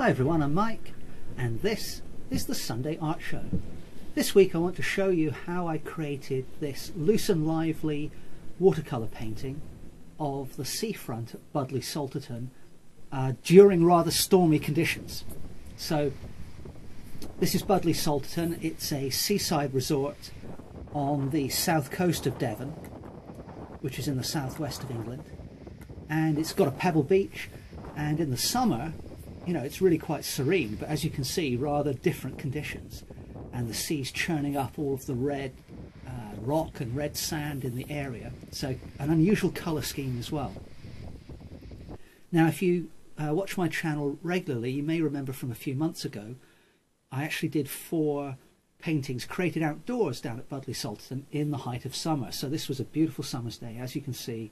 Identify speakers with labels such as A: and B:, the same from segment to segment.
A: Hi everyone, I'm Mike, and this is the Sunday Art Show. This week I want to show you how I created this loose and lively watercolour painting of the seafront at Budleigh Salterton uh, during rather stormy conditions. So, this is Budleigh Salterton, it's a seaside resort on the south coast of Devon, which is in the southwest of England, and it's got a pebble beach, and in the summer you know, it's really quite serene, but as you can see, rather different conditions. And the sea's churning up all of the red uh, rock and red sand in the area. So, an unusual colour scheme as well. Now, if you uh, watch my channel regularly, you may remember from a few months ago, I actually did four paintings created outdoors down at Budleigh Salterton in the height of summer. So, this was a beautiful summer's day, as you can see,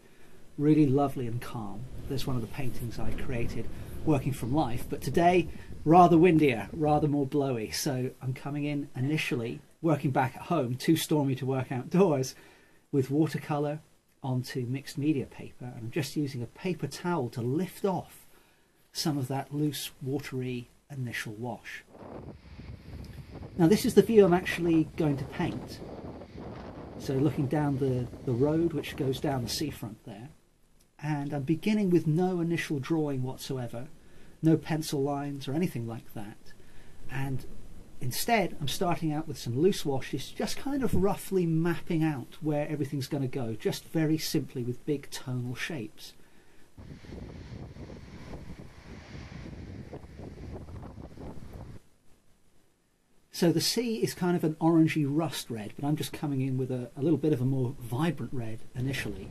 A: really lovely and calm. There's one of the paintings I created working from life, but today rather windier, rather more blowy. So I'm coming in initially working back at home, too stormy to work outdoors, with watercolour onto mixed media paper. And I'm just using a paper towel to lift off some of that loose, watery initial wash. Now this is the view I'm actually going to paint. So looking down the, the road which goes down the seafront there. And I'm beginning with no initial drawing whatsoever no pencil lines or anything like that. And instead, I'm starting out with some loose washes, just kind of roughly mapping out where everything's going to go, just very simply with big tonal shapes. So the sea is kind of an orangey rust red, but I'm just coming in with a, a little bit of a more vibrant red initially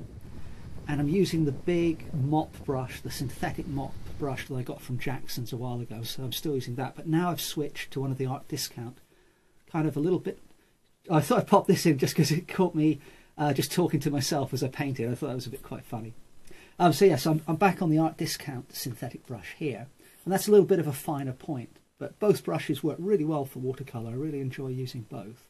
A: and I'm using the big mop brush, the synthetic mop brush that I got from Jackson's a while ago, so I'm still using that. But now I've switched to one of the art discount, kind of a little bit. I thought I'd pop this in just because it caught me uh, just talking to myself as I painted. I thought that was a bit quite funny. Um, so yes, I'm, I'm back on the art discount synthetic brush here, and that's a little bit of a finer point. But both brushes work really well for watercolour. I really enjoy using both.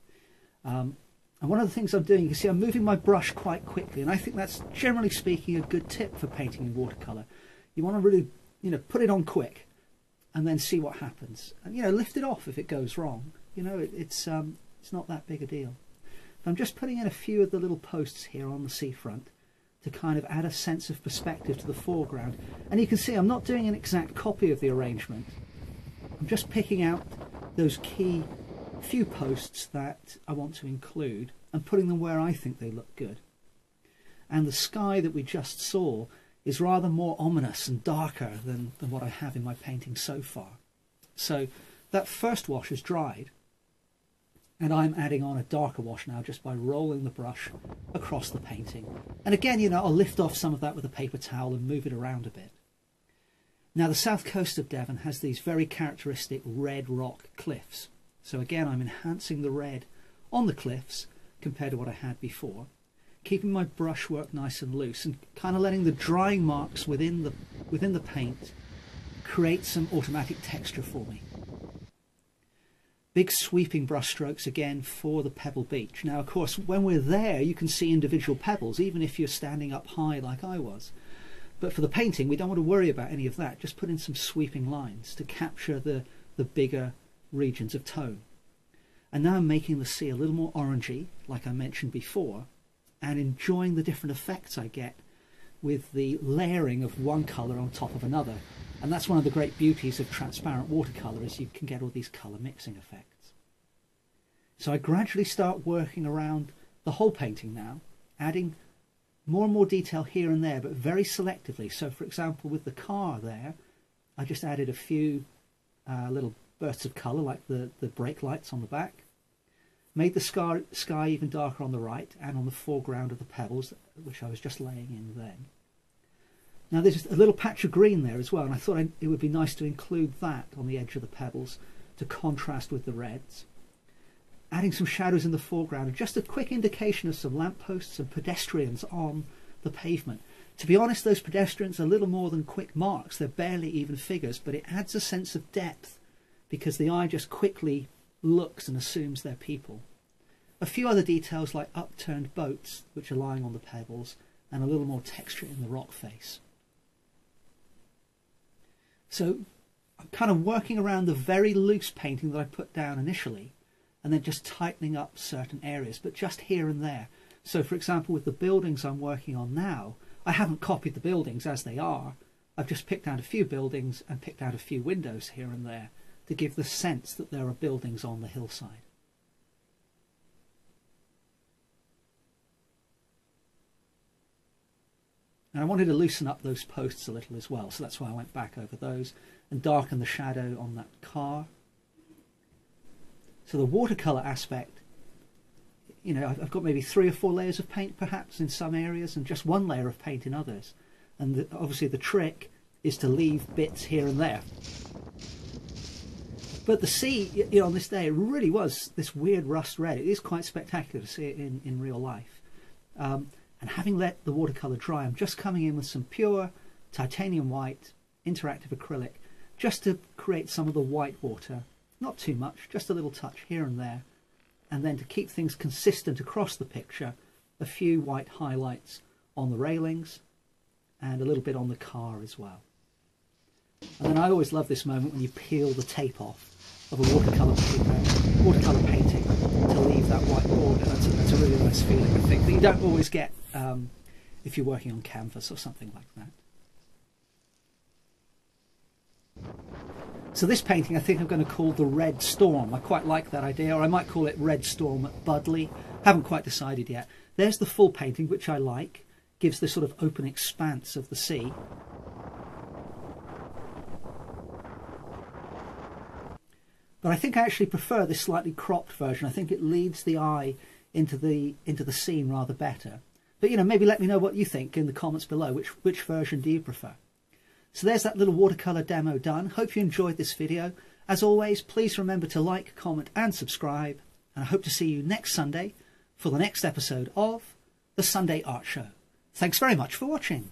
A: Um, and one of the things I'm doing, you can see I'm moving my brush quite quickly, and I think that's generally speaking a good tip for painting in watercolour. You want to really, you know, put it on quick, and then see what happens, and you know, lift it off if it goes wrong. You know, it, it's um, it's not that big a deal. I'm just putting in a few of the little posts here on the seafront to kind of add a sense of perspective to the foreground. And you can see I'm not doing an exact copy of the arrangement. I'm just picking out those key few posts that I want to include and putting them where I think they look good. And the sky that we just saw is rather more ominous and darker than, than what I have in my painting so far. So that first wash has dried and I'm adding on a darker wash now just by rolling the brush across the painting. And again, you know, I'll lift off some of that with a paper towel and move it around a bit. Now, the south coast of Devon has these very characteristic red rock cliffs. So again, I'm enhancing the red on the cliffs compared to what I had before, keeping my brushwork nice and loose and kind of letting the drying marks within the, within the paint create some automatic texture for me. Big sweeping brush strokes again for the pebble beach. Now, of course, when we're there, you can see individual pebbles, even if you're standing up high like I was. But for the painting, we don't want to worry about any of that. Just put in some sweeping lines to capture the, the bigger regions of tone. And now I'm making the sea a little more orangey, like I mentioned before, and enjoying the different effects I get with the layering of one colour on top of another. And that's one of the great beauties of transparent watercolour is you can get all these colour mixing effects. So I gradually start working around the whole painting now, adding more and more detail here and there, but very selectively. So for example, with the car there, I just added a few uh, little bursts of colour like the, the brake lights on the back. Made the sky, sky even darker on the right and on the foreground of the pebbles, which I was just laying in then. Now there's a little patch of green there as well, and I thought it would be nice to include that on the edge of the pebbles to contrast with the reds. Adding some shadows in the foreground, just a quick indication of some lampposts and pedestrians on the pavement. To be honest, those pedestrians are little more than quick marks. They're barely even figures, but it adds a sense of depth because the eye just quickly looks and assumes they're people. A few other details like upturned boats which are lying on the pebbles and a little more texture in the rock face. So I'm kind of working around the very loose painting that I put down initially and then just tightening up certain areas, but just here and there. So, for example, with the buildings I'm working on now, I haven't copied the buildings as they are. I've just picked out a few buildings and picked out a few windows here and there to give the sense that there are buildings on the hillside. And I wanted to loosen up those posts a little as well, so that's why I went back over those and darken the shadow on that car. So the watercolour aspect, you know, I've got maybe three or four layers of paint perhaps in some areas and just one layer of paint in others. And the, obviously the trick is to leave bits here and there. But the sea, you know, on this day, it really was this weird rust red. It is quite spectacular to see it in, in real life. Um, and having let the watercolour dry, I'm just coming in with some pure titanium white interactive acrylic just to create some of the white water. Not too much, just a little touch here and there. And then to keep things consistent across the picture, a few white highlights on the railings and a little bit on the car as well. And then I always love this moment when you peel the tape off of a watercolour, paper, watercolour painting to leave that white border. That's a, that's a really nice feeling, I think, that you don't always get um, if you're working on canvas or something like that. So this painting I think I'm going to call the Red Storm. I quite like that idea, or I might call it Red Storm at Budleigh. Haven't quite decided yet. There's the full painting, which I like. Gives this sort of open expanse of the sea. But I think I actually prefer this slightly cropped version. I think it leads the eye into the into the scene rather better. But you know, maybe let me know what you think in the comments below. Which which version do you prefer? So there's that little watercolour demo done. Hope you enjoyed this video. As always, please remember to like, comment and subscribe. And I hope to see you next Sunday for the next episode of The Sunday Art Show. Thanks very much for watching.